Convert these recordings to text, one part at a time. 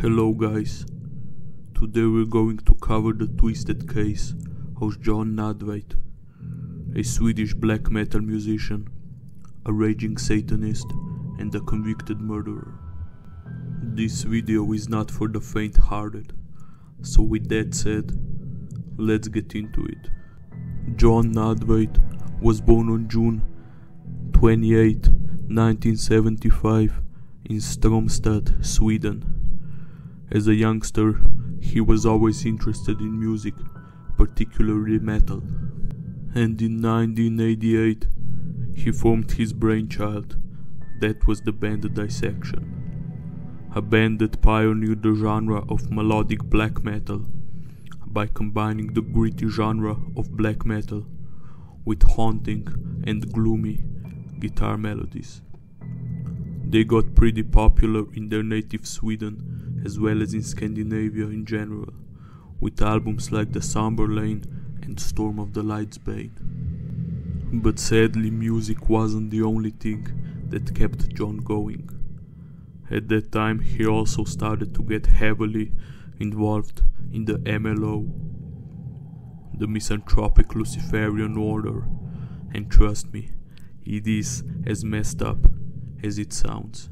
Hello guys. Today we're going to cover the twisted case of Jon Nodtveidt, a Swedish black metal musician, a raging Satanist, and a convicted murderer. This video is not for the faint hearted, so with that said, let's get into it. Jon Nodtveidt was born on June 28, 1975, in Stromstad, Sweden. As a youngster, he was always interested in music, particularly metal. And in 1988, he formed his brainchild. That was the band Dissection. A band that pioneered the genre of melodic black metal by combining the gritty genre of black metal with haunting and gloomy guitar melodies. They got pretty popular in their native Sweden as well as in Scandinavia in general, with albums like The Somberlain and Storm of the Lights Bane. But sadly, music wasn't the only thing that kept Jon going. At that time, he also started to get heavily involved in the MLO, the misanthropic Luciferian order, and trust me, it is as messed up as it sounds.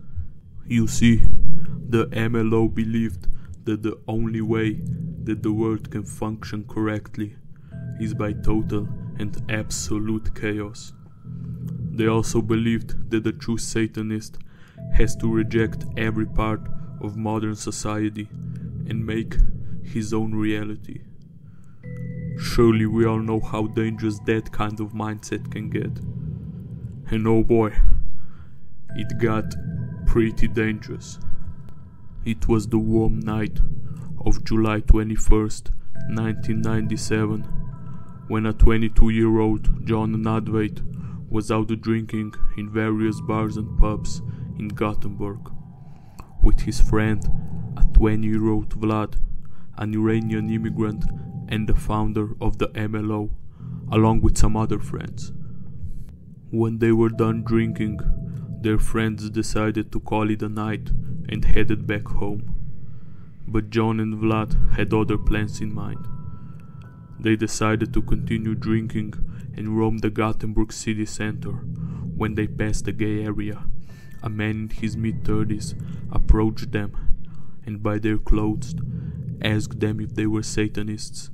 You see, the MLO believed that the only way that the world can function correctly is by total and absolute chaos. They also believed that the true Satanist has to reject every part of modern society and make his own reality. Surely we all know how dangerous that kind of mindset can get. And oh boy, it got pretty dangerous. It was the warm night of July 21st, 1997, when a 22 year old Jon Nodtveidt was out drinking in various bars and pubs in Gothenburg with his friend, a 20 year old Vlad, an Iranian immigrant and the founder of the MLO, along with some other friends. When they were done drinking, their friends decided to call it a night and headed back home. But Jon and Vlad had other plans in mind. They decided to continue drinking and roam the Gothenburg city center when they passed the gay area. A man in his mid 30s approached them and, by their clothes, asked them if they were Satanists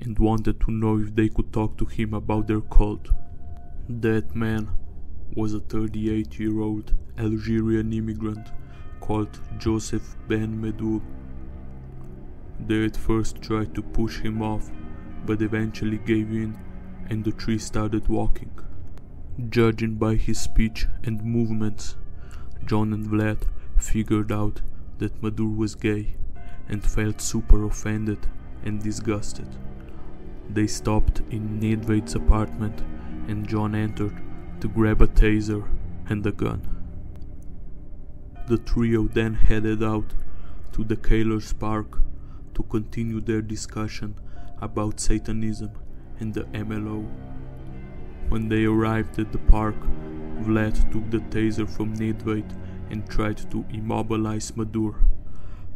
and wanted to know if they could talk to him about their cult. That man was a 38 year old Algerian immigrant called Joseph Ben Medour. They at first tried to push him off, but eventually gave in and the three started walking. Judging by his speech and movements, Jon and Vlad figured out that Medour was gay and felt super offended and disgusted. They stopped in Nodtveidt's apartment and Jon entered to grab a taser and a gun. The trio then headed out to the Keiller's Park to continue their discussion about Satanism and the MLO. When they arrived at the park, Vlad took the taser from Nodtveidt and tried to immobilize Medour.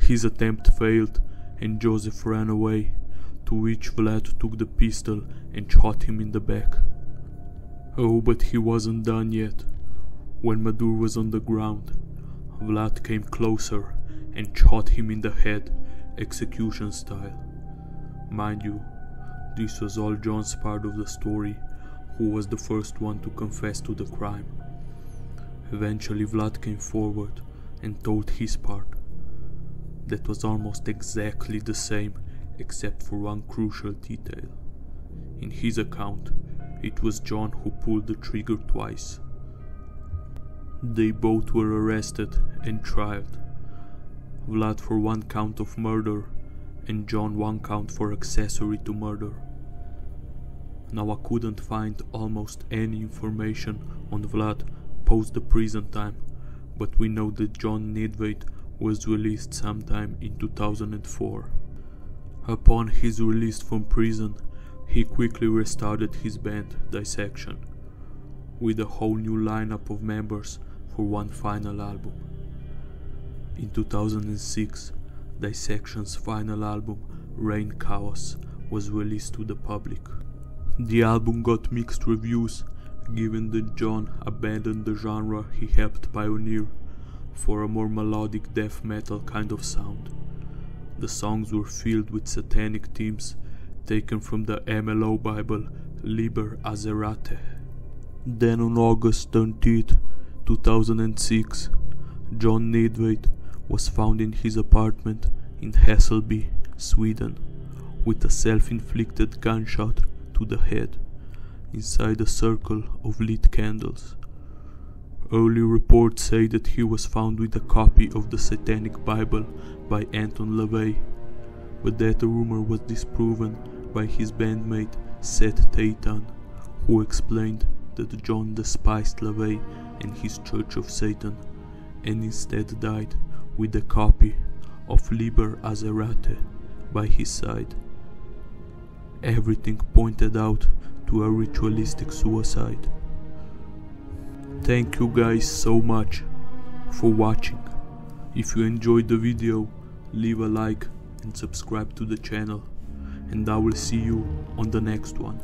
His attempt failed and Joseph ran away, to which Vlad took the pistol and shot him in the back. Oh, but he wasn't done yet. When Medour was on the ground, Vlad came closer and shot him in the head, execution style. Mind you, this was all Jon's part of the story, who was the first one to confess to the crime. Eventually, Vlad came forward and told his part. That was almost exactly the same, except for one crucial detail. In his account, it was Jon who pulled the trigger twice. They both were arrested and tried. Vlad for one count of murder and Jon one count for accessory to murder. Now I couldn't find almost any information on Vlad post the prison time, but we know that Jon Nodtveidt was released sometime in 2004. Upon his release from prison, he quickly restarted his band Dissection, with a whole new lineup of members for one final album. In 2006, Dissection's final album, Reinkaos, was released to the public. The album got mixed reviews, given that Jon abandoned the genre he helped pioneer for a more melodic death metal kind of sound. The songs were filled with satanic themes taken from the MLO Bible Liber Azerate. Then on August 13, 2006, Jon Nodtveidt was found in his apartment in Hässelby, Sweden, with a self-inflicted gunshot to the head inside a circle of lit candles. Early reports say that he was found with a copy of the Satanic Bible by Anton LaVey, but that rumor was disproven by his bandmate Set Teitan, who explained that Jon despised LaVey and his Church of Satan, and instead died with a copy of Liber Azerate by his side. Everything pointed out to a ritualistic suicide. Thank you guys so much for watching. If you enjoyed the video, leave a like and subscribe to the channel and I will see you on the next one.